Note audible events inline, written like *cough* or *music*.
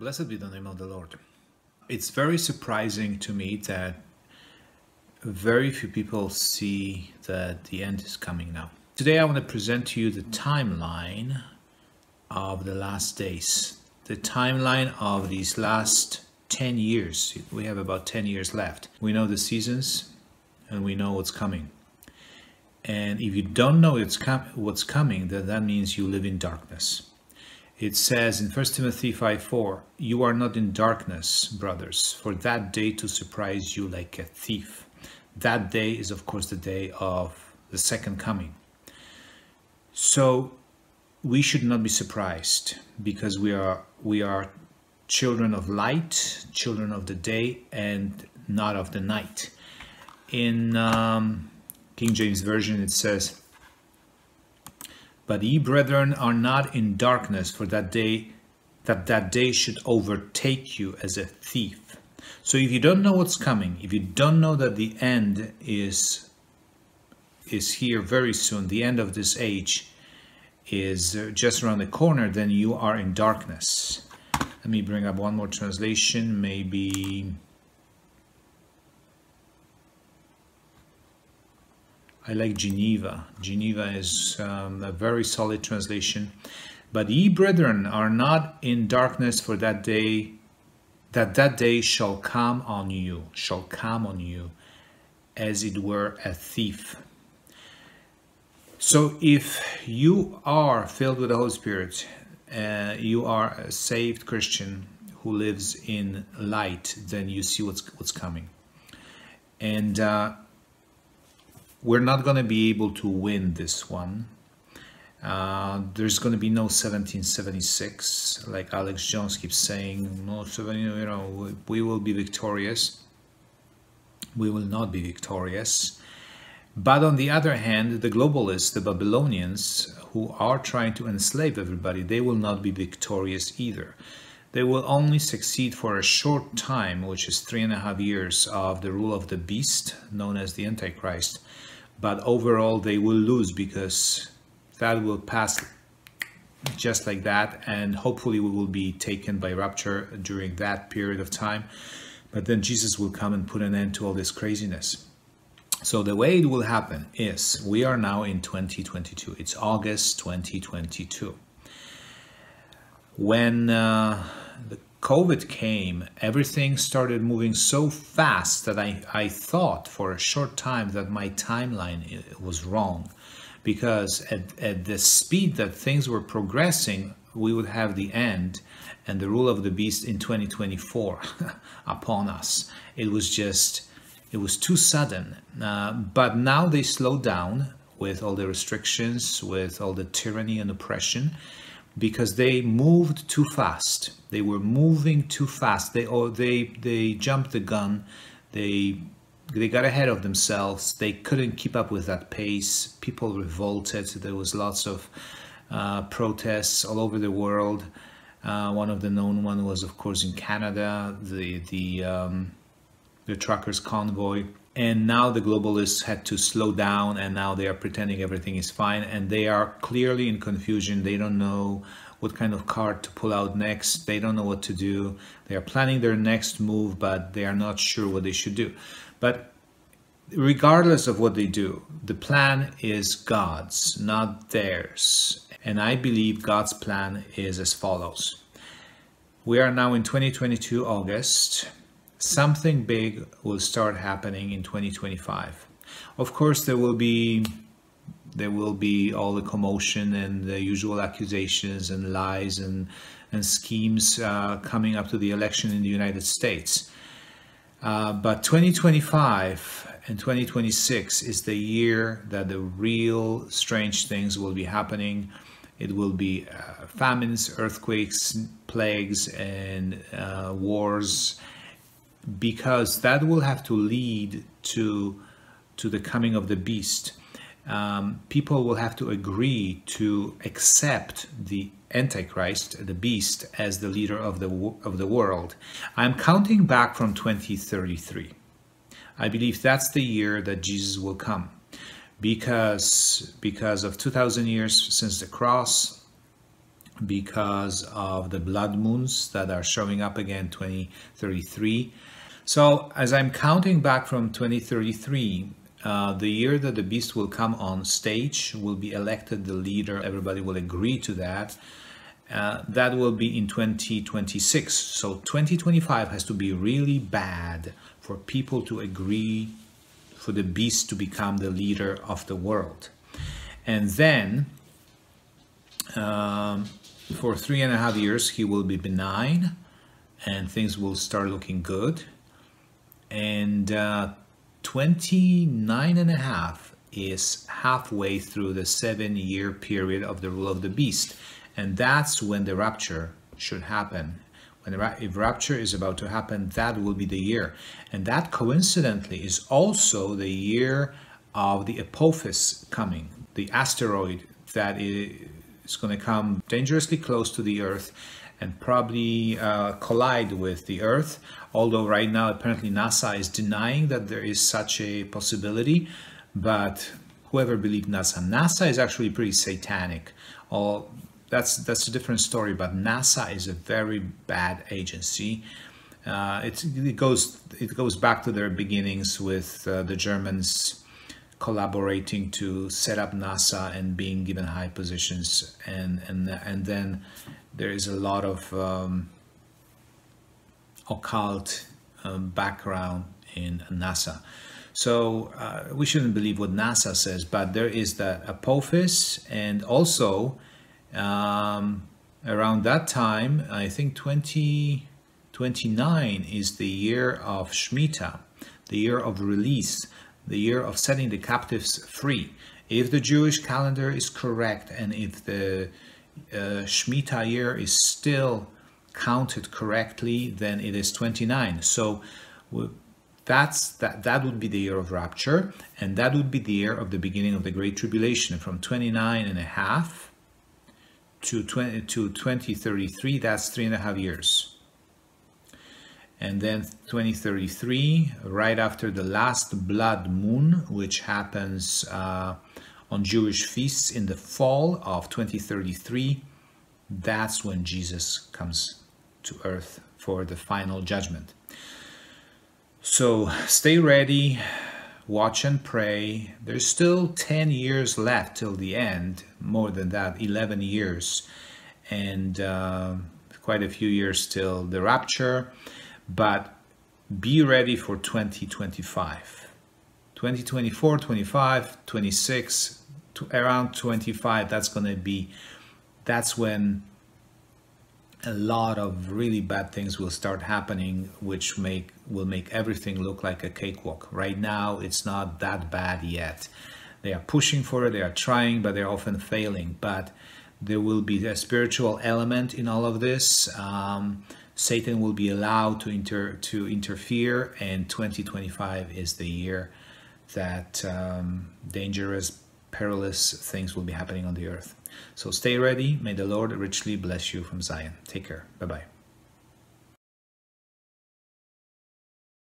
Blessed be the name of the Lord. It's very surprising to me that very few people see that the end is coming now. Today I want to present to you the timeline of the last days, the timeline of these last 10 years. We have about 10 years left. We know the seasons and we know what's coming. And if you don't know com what's coming, then that means you live in darkness. It says in 1 Timothy 5 4, You are not in darkness, brothers, for that day to surprise you like a thief. That day is, of course, the day of the second coming. So we should not be surprised because we are we are children of light, children of the day, and not of the night. In um, King James Version, it says, but ye, brethren, are not in darkness for that day, that that day should overtake you as a thief. So if you don't know what's coming, if you don't know that the end is is here very soon, the end of this age is just around the corner, then you are in darkness. Let me bring up one more translation, maybe I like Geneva. Geneva is um, a very solid translation. But ye brethren are not in darkness for that day, that that day shall come on you, shall come on you, as it were a thief. So if you are filled with the Holy Spirit, uh, you are a saved Christian who lives in light, then you see what's what's coming. And uh, we're not going to be able to win this one. Uh, there's going to be no 1776, like Alex Jones keeps saying. No, you know, we will be victorious. We will not be victorious. But on the other hand, the globalists, the Babylonians, who are trying to enslave everybody, they will not be victorious either. They will only succeed for a short time, which is three and a half years of the rule of the beast, known as the Antichrist but overall they will lose because that will pass just like that and hopefully we will be taken by rapture during that period of time. But then Jesus will come and put an end to all this craziness. So the way it will happen is we are now in 2022 it's August 2022 when uh, the COVID came, everything started moving so fast that I, I thought for a short time that my timeline was wrong. Because at, at the speed that things were progressing, we would have the end and the rule of the beast in 2024 *laughs* upon us. It was just, it was too sudden. Uh, but now they slowed down with all the restrictions, with all the tyranny and oppression because they moved too fast. They were moving too fast. They or they they jumped the gun. They they got ahead of themselves. They couldn't keep up with that pace. People revolted. There was lots of uh, protests all over the world. Uh, one of the known one was, of course, in Canada. The the um, the truckers convoy and now the globalists had to slow down and now they are pretending everything is fine and they are clearly in confusion. They don't know what kind of card to pull out next. They don't know what to do. They are planning their next move but they are not sure what they should do. But regardless of what they do the plan is god's not theirs. And i believe god's plan is as follows. We are now in 2022 august something big will start happening in 2025. Of course, there will be there will be all the commotion and the usual accusations and lies and and schemes uh, coming up to the election in the United States. Uh, but 2025 and 2026 is the year that the real strange things will be happening. It will be uh, famines, earthquakes, plagues, and uh, wars because that will have to lead to to the coming of the beast. Um, people will have to agree to accept the Antichrist, the beast, as the leader of the of the world. I'm counting back from 2033. I believe that's the year that Jesus will come, because because of 2,000 years since the cross, because of the blood moons that are showing up again 2033. So as I'm counting back from 2033, uh, the year that the beast will come on stage will be elected the leader. Everybody will agree to that. Uh, that will be in 2026. So 2025 has to be really bad for people to agree for the beast to become the leader of the world. And then um, for three and a half years, he will be benign and things will start looking good. And uh, 29 and a half is halfway through the seven year period of the rule of the beast. And that's when the rapture should happen. When the, if rapture is about to happen, that will be the year. And that coincidentally is also the year of the Apophis coming, the asteroid that is going to come dangerously close to the Earth and probably uh, collide with the Earth. Although right now apparently NASA is denying that there is such a possibility, but whoever believed NASA, NASA is actually pretty satanic. All that's that's a different story. But NASA is a very bad agency. Uh, it, it goes it goes back to their beginnings with uh, the Germans collaborating to set up NASA and being given high positions and and and then there is a lot of um, occult um, background in NASA. So uh, we shouldn't believe what NASA says, but there is that Apophis and also um, around that time, I think 2029 is the year of Shemitah, the year of release, the year of setting the captives free. If the Jewish calendar is correct and if the uh, Shemitah year is still counted correctly, then it is 29. So that's that that would be the year of rapture and that would be the year of the beginning of the great tribulation from 29 and a half to 20 to 2033 that's three and a half years and then 2033 right after the last blood moon which happens uh, on Jewish feasts in the fall of 2033 that's when Jesus comes to earth for the final judgment so stay ready watch and pray. There's still 10 years left till the end, more than that, 11 years, and uh, quite a few years till the rapture. But be ready for 2025. 2024, 25, 26, to around 25, that's going to be, that's when a lot of really bad things will start happening which make will make everything look like a cakewalk. Right now it's not that bad yet. They are pushing for it they are trying but they're often failing. But there will be a spiritual element in all of this. Um, satan will be allowed to inter to interfere and 2025 is the year that um, dangerous perilous things will be happening on the earth so stay ready. May the Lord richly bless you from Zion. Take care. Bye bye.